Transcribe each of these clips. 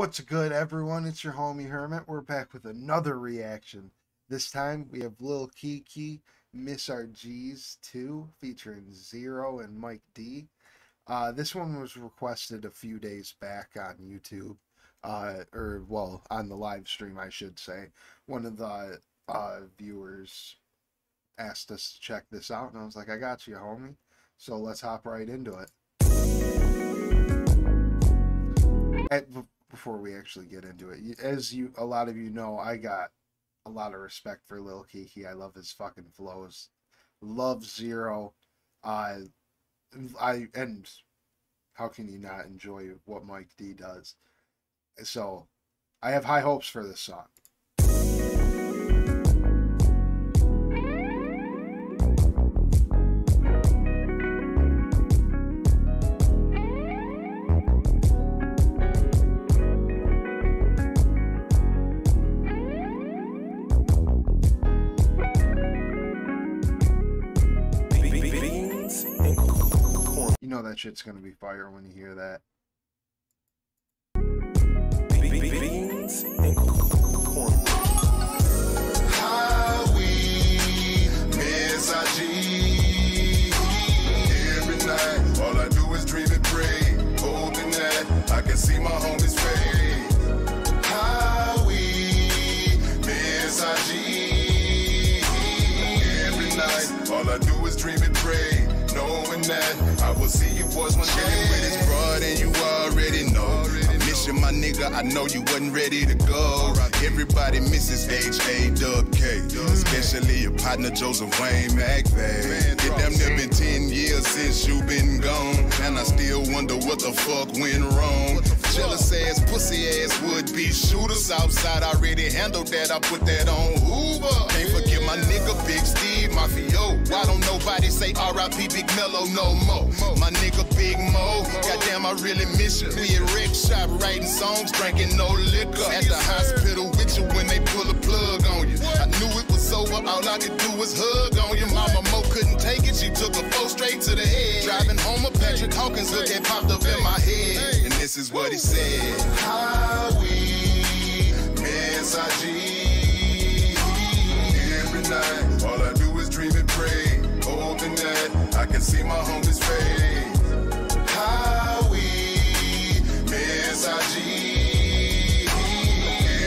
What's good, everyone? It's your homie Hurm1t. We're back with another reaction. This time we have Lil Keke, Miss Our G's 2, featuring Z-Ro and Mike D. Uh, this one was requested a few days back on YouTube, uh, or well, on the live stream, I should say. One of the uh, viewers asked us to check this out, and I was like, I got you, homie. So let's hop right into it. At, before we actually get into it, as you a lot of you know, I got a lot of respect for Lil Keke. I love his fucking flows. Love Z-Ro. Uh, I and how can you not enjoy what Mike D does? So, I have high hopes for this song. Know that shit's gonna be fire when you hear that. Beans and corn. That I will see you boys one day. With this broad and you already know. I miss you, my nigga. I know you wasn't ready to go. Everybody misses H A Dub K, especially your partner Joseph Wayne McVey. It damn near been ten years since you been gone, and I still wonder what the fuck went wrong. Jealous ass, pussy ass would be shooters outside. I already handled that. I put that on Hoover. Can't forget my nigga Big Steve Mafio. Why don't nobody say R.I.P. Big Mello no more? My nigga Big Moe. Goddamn, I really miss you. We at Wreckshop writing songs, drinking no liquor. At the hospital with you when they pull a plug on you. I knew it was over. All I could do was hug on you. Mama Moe couldn't take it. She took a four straight to the head. Driving home, a Patrick Hawkins hook had popped up in my head. This is what he said. How we miss our Every night, all I do is dream and pray. Hoping that I can see my homies fade. How we miss our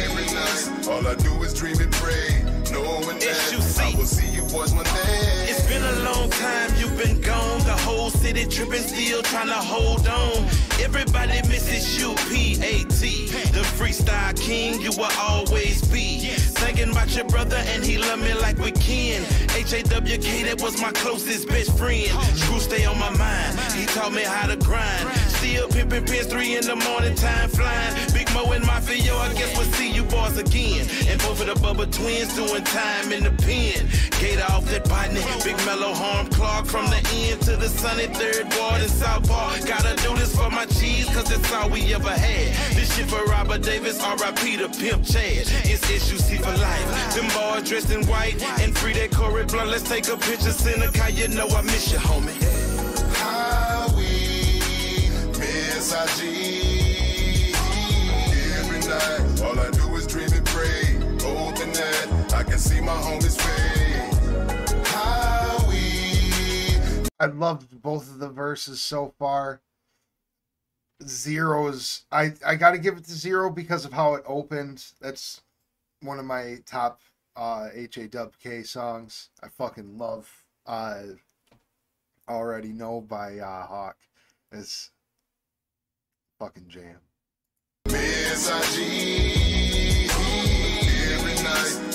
Every night, all I do is dream and pray. Knowing that I will see you one day. It's been a long time you've been gone. The whole city tripping, still trying to hold on. Everybody misses you, P-A-T. The freestyle king you will always be. Thinking about your brother and he loved me like we can. H-A-W-K, that was my closest best friend. Screw stay on my mind. He taught me how to grind. Still pimping pins three in the morning time flying. Big Moe and Mafia, I guess we'll see you boys again. And both of the Bubba twins doing time in the pen. Gator off that botany. Big Mello Harm Clark from the end to the sunny third ward in South Park. Gotta do this for my cheese, cause that's all we ever had. This shit for Robert Davis, R.I.P. to Pimp Chad. It's SUC for life. Them boys dressed in white and free that Corey Blount. Let's take a picture, Seneca. You know I miss you, homie. How we miss our G. Every night, all I do is dream and pray. Hoping that I can see my homies fade. How we. I loved both of the verses so far. Z-Ro's I I got to give it to Zero because of how it opened. That's one of my top uh HAWK songs. I fucking love uh already know by uh Hawk. It's fucking jam.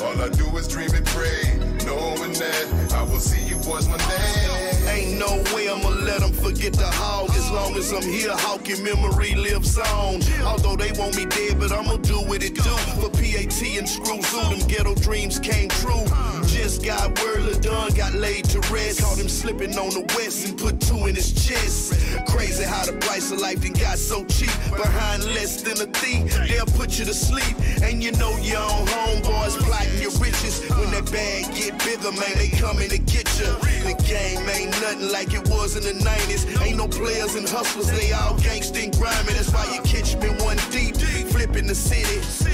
All I do is dream and pray, knowing that I will see you day. No way I'ma let them forget the hog. As long as I'm here, Hawking memory lives on. Although they want me dead, but I'ma do what it do. For PAT and Screw Zoo, them ghetto dreams came true. Just got word done, got laid to rest. Caught him slipping on the west and put two in his chest. Crazy how the price of life then got so cheap. Behind less than a thief, they'll put you to sleep. And you know your own homeboys plotting your riches. When that bag get bigger, man, they coming to get you. The game ain't nothing like it was in the 90s. Ain't no players and hustlers, they all gangsta and grimy. That's why you catch me one deep. Flipping the city.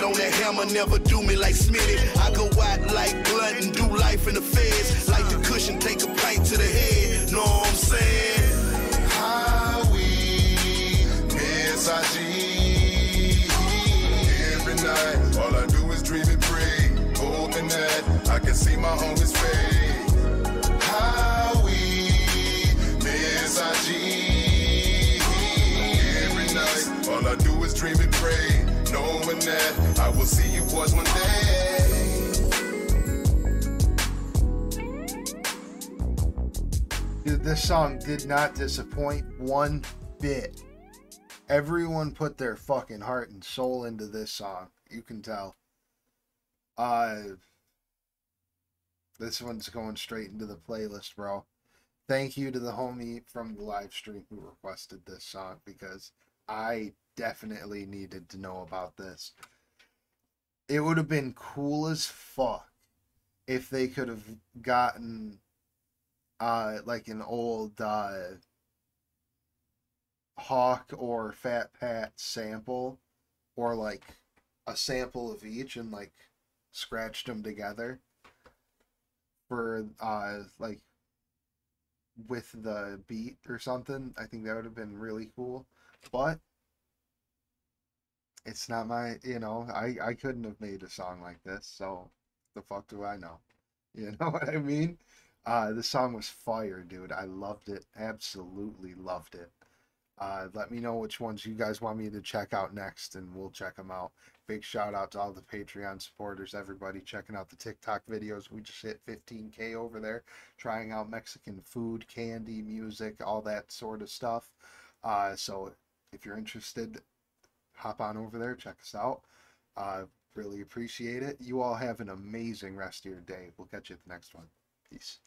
Hand on that hammer, never do me like Smitty. I go out like Blount and do life in the feds. Like the cushion, take a pint to the head. Know what I'm saying? I will see you boys one day. Dude, this song did not disappoint one bit. Everyone put their fucking heart and soul into this song. You can tell. Uh this one's going straight into the playlist, bro. Thank you to the homie from the live stream who requested this song because I definitely needed to know about this. It would have been cool as fuck if they could have gotten uh like an old uh hawk or fat pat sample or like a sample of each and like scratched them together for uh like with the beat or something i think that would have been really cool but it's not my you know i i couldn't have made a song like this so the fuck do i know you know what i mean uh, the song was fire, dude. I loved it. Absolutely loved it. Uh, let me know which ones you guys want me to check out next, and we'll check them out. Big shout out to all the Patreon supporters, everybody checking out the TikTok videos. We just hit 15K over there, trying out Mexican food, candy, music, all that sort of stuff. Uh, so if you're interested, hop on over there, check us out. Uh, really appreciate it. You all have an amazing rest of your day. We'll catch you at the next one. Peace.